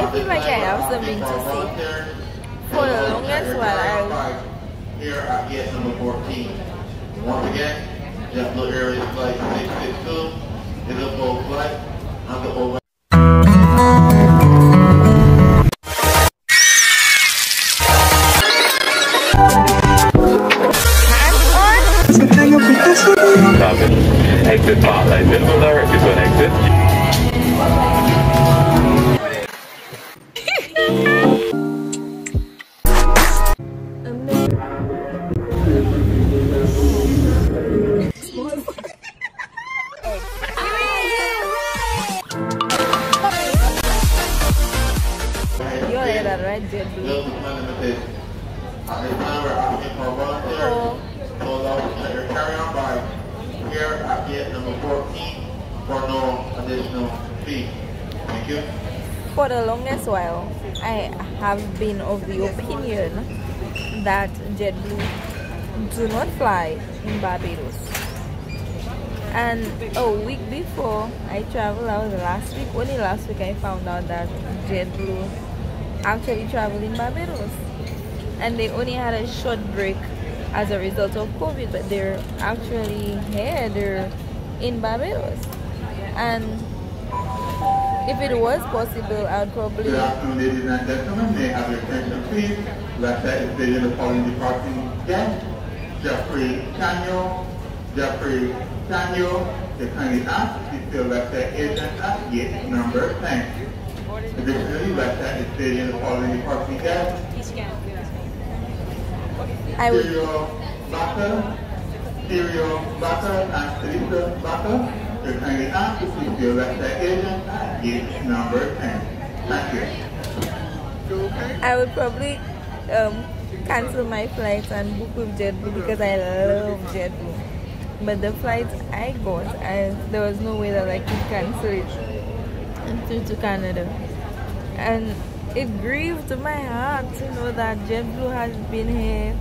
I feel like I have something to say. For the longest while, I here at gate number 14. Once again, JetBlue Airways flight 662 is a full flight on the over. Exit spotlight visible directly to while, I have been of the opinion that JetBlue do not fly in Barbados. And a week before I traveled out last week, only last week I found out that JetBlue actually traveled in Barbados. And they only had a short break as a result of COVID, but they're actually here, they're in Barbados. And if it was possible, I'd probably Good afternoon, ladies and gentlemen. May I have your attention, please? Left side is the following departing guests. Jeffrey Canyo, Jeffrey Canyo, they kindly ask left side agent at gate number 10. Additionally, left side is the following departing guests. I would Serial Baka, Serial Baka, and Teresa side agent number 10. Thank you. I would probably um, cancel my flights and book with JetBlue because I love JetBlue. But the flights I got, I, there was no way that I could cancel it and to Canada. And it grieved my heart to know that JetBlue has been here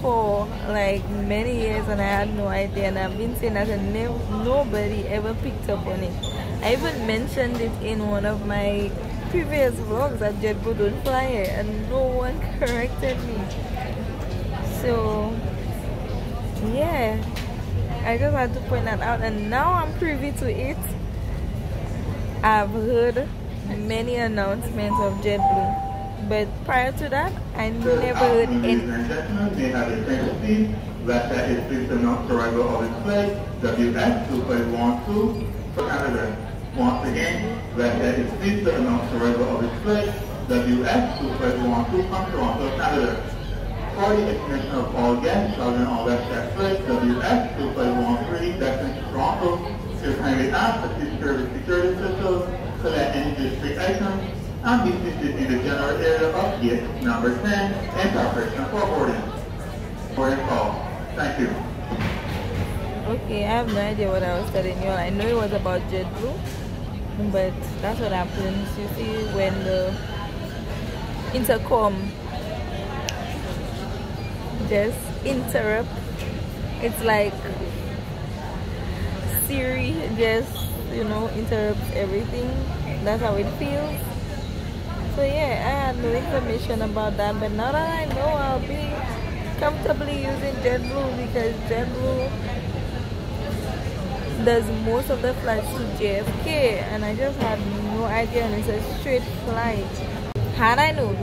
for like many years and I had no idea and I've been saying that and nobody ever picked up on it. I even mentioned it in one of my previous vlogs that JetBlue don't fly and no one corrected me. So yeah, I just had to point that out and now I'm privy to it. I've heard many announcements of JetBlue. But prior to that, I never heard Ladies any. may have your attention please? Last is to announce arrival of its flight WS2512 for Canada. Once again, last is to announce arrival of its flight WS2512 from Toronto, Canada. For the information of all guests traveling on WestJet flight WS2513 destined to Toronto, you're kindly that serve the security officials, collect any district items, be seated in the general area of gate number 10 and preparation for boarding. Boarding call. Thank you. Okay, I have no idea what I was telling you. I know it was about JetBlue, but that's what happens. You see, when the intercom just interrupt, it's like Siri just you know interrupts everything. That's how it feels. So yeah, I had no information about that, but now that I know, I'll be comfortably using JetBlue because JetBlue does most of the flights to JFK, and I just had no idea, and it's a straight flight. Had I known,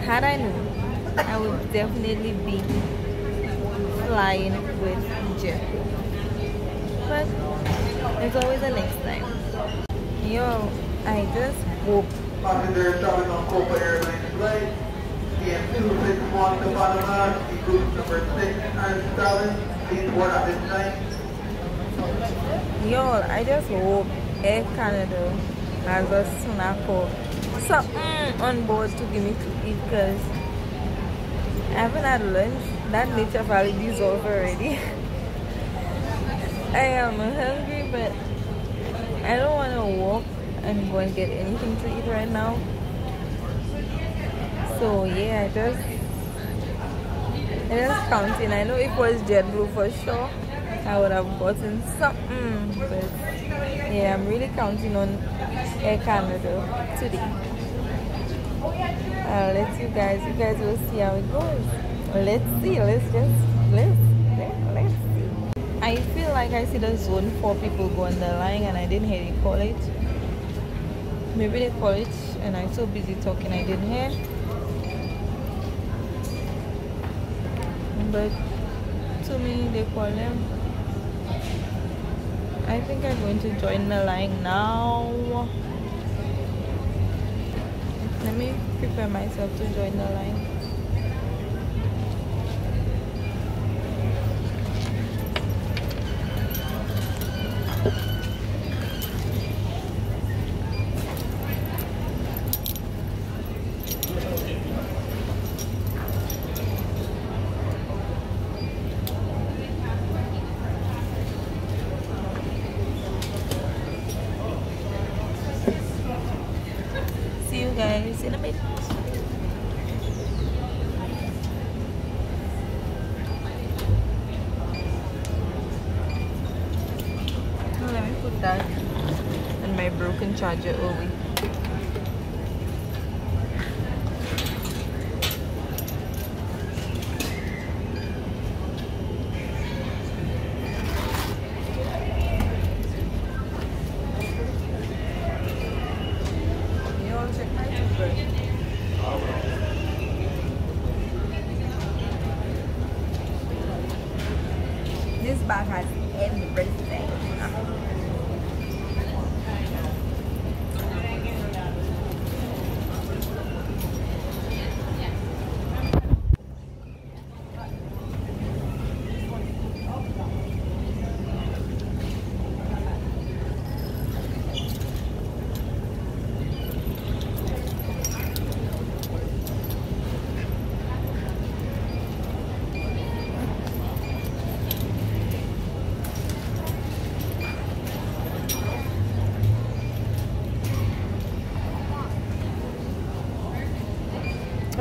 had I known, I would definitely be flying with JetBlue. But there's always the next time. Yo, I just hope Passengers traveling on Copa Airlines flight TM261 to Panama, in group number 6 and 7, please board at this time. Y'all, I just hope Air Canada has a snack or something on board to give me to eat because I haven't had lunch. That nature valley dissolved already. I am hungry, but I don't want to walk and go and get anything to eat right now. So yeah, I just I just counting. I know it was JetBlue for sure, I would have gotten something. But yeah, I'm really counting on Air Canada today. Uh, let's you guys, you guys will see how it goes. Let's see, let's just, let's, let's see. I feel like I see the zone four people go on the line and I didn't hear they call it. Maybe they call it and I'm so busy talking I didn't hear. But to me, they call them. I think I'm going to join the line now. Let me prepare myself to join the line. Broken charger away. This bag has everything.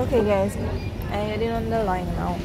Okay guys, I'm heading on the line now.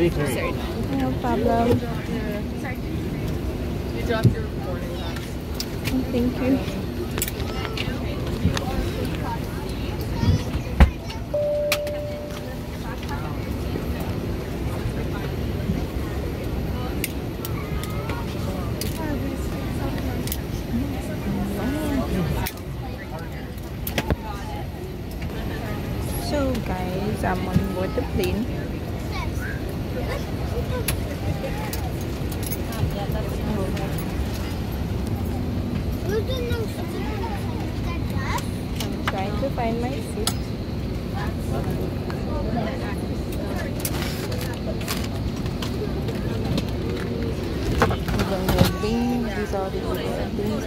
No problem. You dropped your warning lights. Thank you. So guys, I'm on board the plane. Oh, find my seat. Then the are other beans.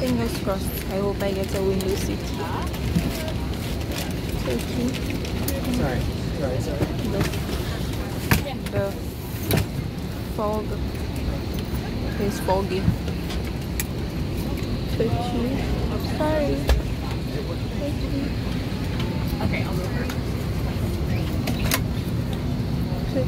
Fingers crossed. I hope I get a window seat. Turkey. Sorry, sorry, sorry. The, the fog is foggy. Turkey. Sorry. Okay, I'll go first. Okay.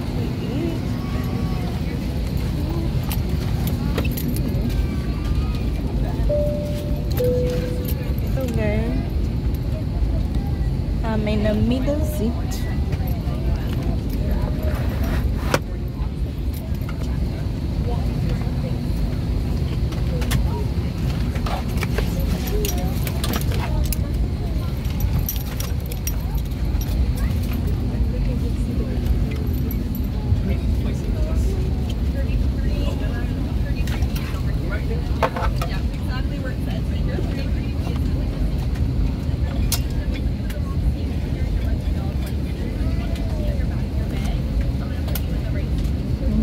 I'm in the middle seat. Yeah, exactly where it says right here. 33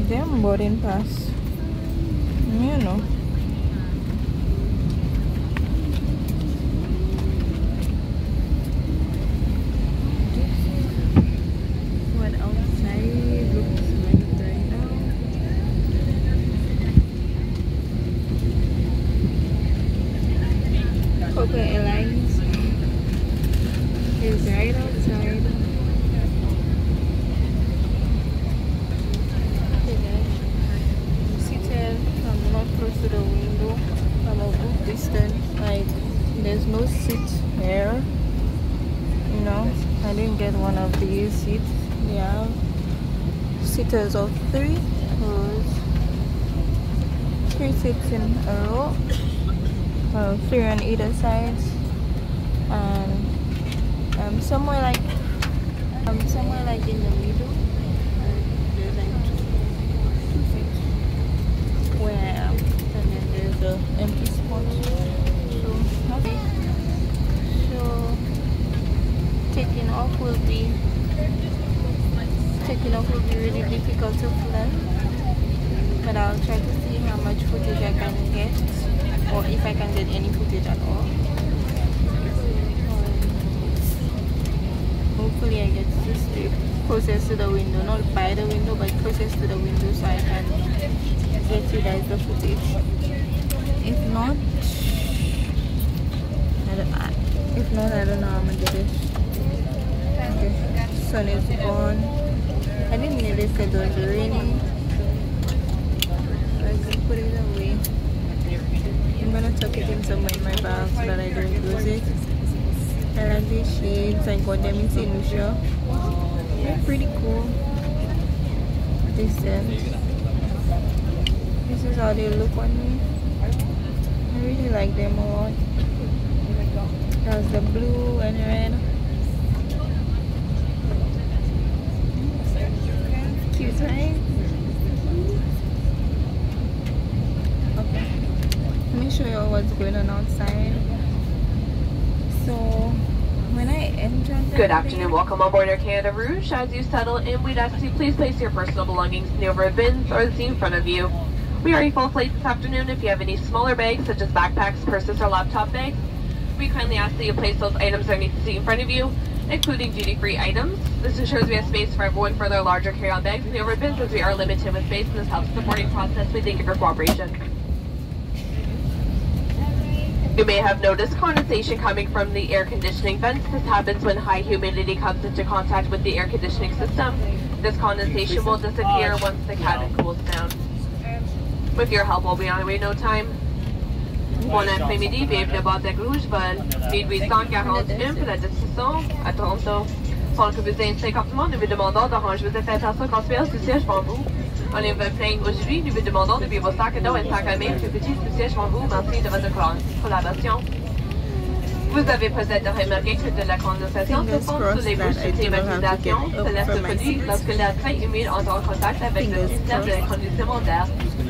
Damn boarding pass. You know. What outside looks like right now. Copa Airlines is right outside. seated. I'm not close to the window. Distance. Like there's no seat here. You know, I didn't get one of these seats. Have seaters of three. Those three seats in a row. Uh, three on either side. And um, somewhere like um, somewhere like in the middle. There's like two seats where I am, and then there's the empty spot. So. So taking off will be taking off will be really difficult to plan. But I'll try to see how much footage I can get, or if I can get any footage at all. Um, hopefully, I get to stay closest to the window, not by the window, but closest to the window, so I can get you guys the footage. If not, I don't, I, if not, I don't know how I'm gonna do this. Okay, sun is gone. I didn't notice it was raining. I can put it away. I'm gonna tuck it in somewhere in my bag so that I don't lose it. I like these shades. I got them in St. Lucia. They're pretty cool. This is how they look on me. I really like them a lot. There's the blue and red. Cute, right? Okay. Let me show you what's going on outside. So, when I entered Good afternoon. Welcome aboard Air Canada Rouge. As you settle in, we'd ask you please place your personal belongings in the overhead bins or the seat in front of you. We are a full flight this afternoon. If you have any smaller bags, such as backpacks, purses, or laptop bags, we kindly ask that you place those items underneath the seat in front of you, including duty-free items. This ensures we have space for everyone for their larger carry-on bags we are limited with space and this helps the boarding process. We thank you for cooperation. You may have noticed condensation coming from the air conditioning vents. This happens when high humidity comes into contact with the air conditioning system. This condensation will disappear once the cabin cools down. With your help, we'll be on our way no time. Bon après-midi, bienvenue à bord de Rouge, vol 1841 pour la destination à Toronto. Pendant que vous êtes 50 nous vous demandons d'arranger vos attention conspiration du siège devant vous. On votre plein aujourd'hui, nous vous demandons de vos sacs à dos et sacs à main plus petits du siège devant vous. Merci de votre collaboration. Vous avez peut-être remarqué que de la condensation se forme sous les bouches de climatisation. Cela se produit lorsque l'air très humide entre en contact avec le système de crossed. condition d'air.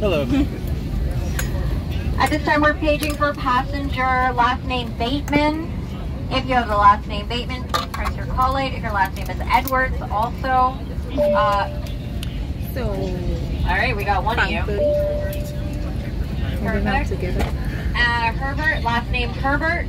Hello. Hello. At this time, we're paging for passenger last name Bateman. If you have the last name Bateman, please press your call light. If your last name is Edwards, also. Uh, So, all right, we got one of you. thankfully, Perfect. together. Uh, Herbert, last name Herbert.